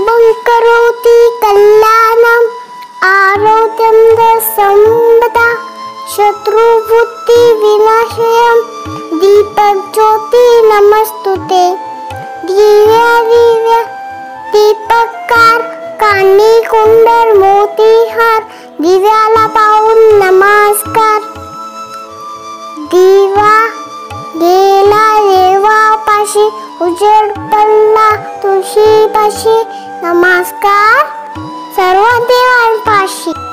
शुभं करोति कल्याणम् आरोग्यं दसम्बदा शत्रुबुद्धिविनाशयं दीपज्योति नमस्तु ते दिव्या दिव्या दीपकार कानी कुंडर मोतीहार दिव्याला पाहून नमस्कार। दिवा गेला देवापाशी उजेड पडला तुळशीपाशी नमस्कार. सर्व देवांपाशी.